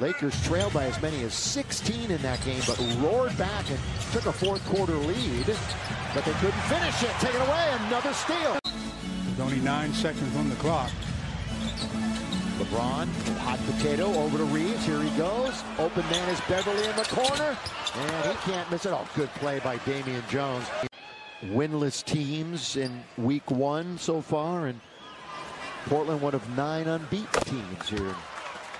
Lakers trailed by as many as 16 in that game, but roared back and took a fourth quarter lead. But they couldn't finish it. Take it away. Another steal. With only nine seconds on the clock. LeBron, hot potato, over to Reaves. Here he goes. Open man is Beverley in the corner. And he can't miss it. Oh, good play by Damian Jones. Winless teams in week one so far. And Portland, one of nine unbeaten teams here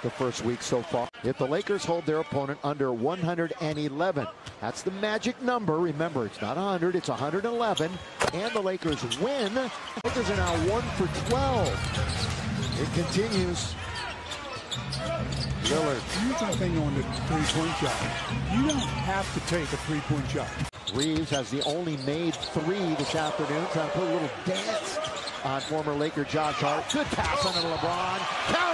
the first week so far. If the Lakers hold their opponent under 111, that's the magic number. Remember, it's not 100, it's 111. And the Lakers win. The Lakers are now 1 for 12. It continues. Lillard. Here's the thing on the three-point shot. You don't have to take a three-point shot. Reaves has the only made three this afternoon. Trying to put a little dance on former Laker Josh Hart. Good pass on to LeBron. Count it! And one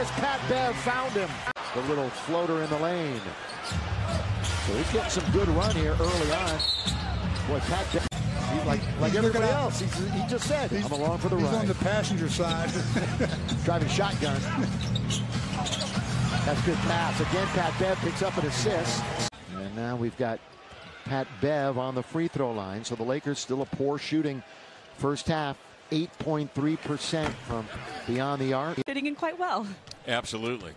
as Pat Bev found him. The little floater in the lane. So he's getting some good run here early on. Boy, Pat Bev, he's like, like He's everybody looking out. else. He's, he just said, I'm along for the He's ride. on the passenger side. driving shotgun. That's good pass. Again, Pat Bev picks up an assist. And now we've got Pat Bev on the free throw line. So the Lakers still a poor shooting first half. 8.3% from beyond the arc. fitting in quite well. Absolutely.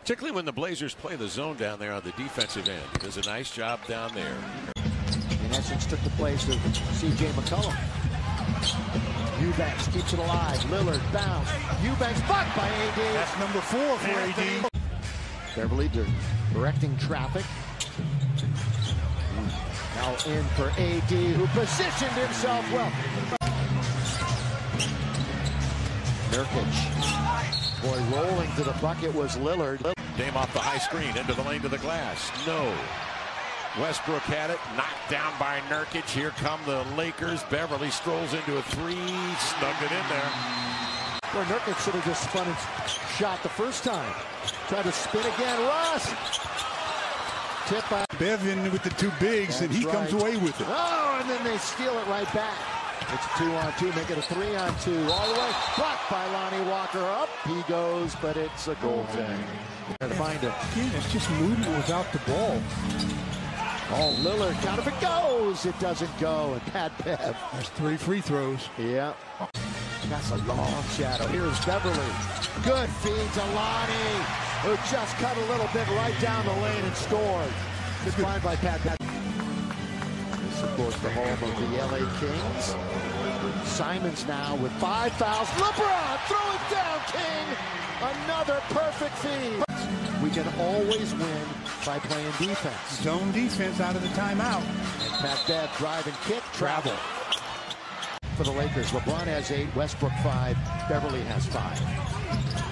Particularly when the Blazers play the zone down there on the defensive end. He does a nice job down there. In essence, took the place of C.J. McCollum. Eubanks keeps it alive. Lillard bounce. Eubanks blocked by AD. That's number four for AD. Beverley di- directing traffic. Now in for AD, who positioned himself well. Nurkic. Boy, rolling to the bucket was Lillard. Dame off the high screen into the lane to the glass. No. Westbrook had it, knocked down by Nurkic. Here come the Lakers. Beverley strolls into a three, snugged it in there. Boy, Nurkic should have just spun and shot the first time. Tried to spin again. Russ! Tip by Bevin with the two bigs, and he That's comes away with it. Oh, and then they steal it right back. It's a two on two, make it a three on two. All the way, blocked by Lonnie Walker. Up he goes, but it's a goaltend. Trying to find. Again, it's just moving without the ball. Oh, Lillard, count if it goes. It doesn't go. And Pat Bev. That's three free throws. Yeah. That's a long shadow. Here's Beverley. Good feed to Lonnie, who just cut a little bit right down the lane and scored. Good find by Pat Bev. Of course, the home of the LA Kings. Simons now with five fouls. LeBron, throw it down, King. Another perfect feed. We can always win by playing defense. Zone defense out of the timeout. And Pat Bev drive and kick, travel. For the Lakers, LeBron has eight, Westbrook five, Beverley has five.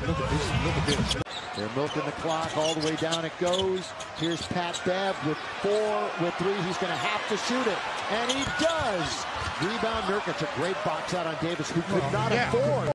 Look at this, look at this. They're milking the clock all the way down. It goes. Here's Pat Bev with four, with three. He's going to have to shoot it, and he does. Rebound Nurkic, a great box out on Davis, who could Well, not yeah. afford.